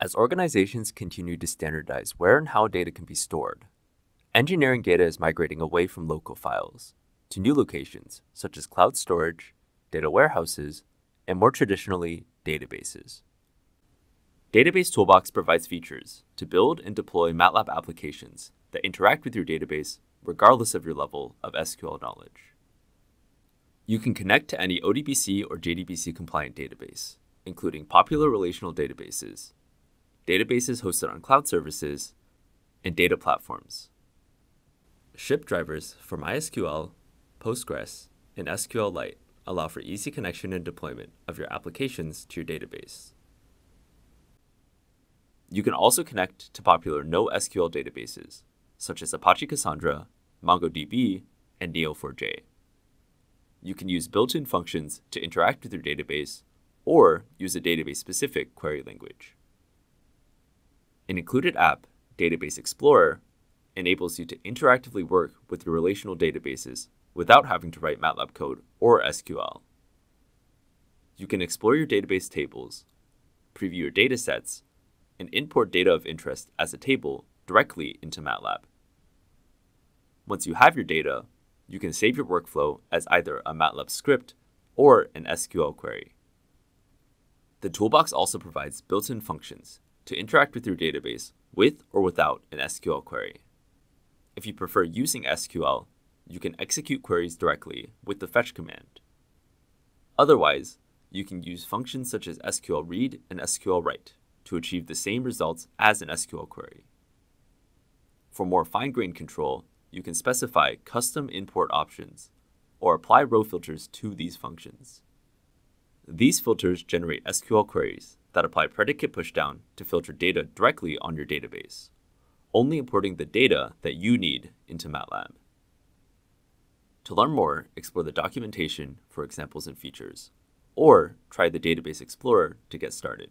As organizations continue to standardize where and how data can be stored, engineering data is migrating away from local files to new locations such as cloud storage, data warehouses, and more traditionally, databases. Database Toolbox provides features to build and deploy MATLAB applications that interact with your database regardless of your level of SQL knowledge. You can connect to any ODBC or JDBC compliant database, including popular relational databases, databases hosted on cloud services, and data platforms. Ship drivers for MySQL, Postgres, and SQLite allow for easy connection and deployment of your applications to your database. You can also connect to popular NoSQL databases, such as Apache Cassandra, MongoDB, and Neo4j. You can use built-in functions to interact with your database, or use a database-specific query language. An included app, Database Explorer, enables you to interactively work with your relational databases without having to write MATLAB code or SQL. You can explore your database tables, preview your datasets, and import data of interest as a table directly into MATLAB. Once you have your data, you can save your workflow as either a MATLAB script or an SQL query. The toolbox also provides built-in functions to interact with your database with or without an SQL query. If you prefer using SQL, you can execute queries directly with the fetch command. Otherwise, you can use functions such as SQL read and SQL write to achieve the same results as an SQL query. For more fine-grained control, you can specify custom import options or apply row filters to these functions. These filters generate SQL queries that apply predicate pushdown to filter data directly on your database, only importing the data that you need into MATLAB. To learn more, explore the documentation for examples and features, or try the Database Explorer to get started.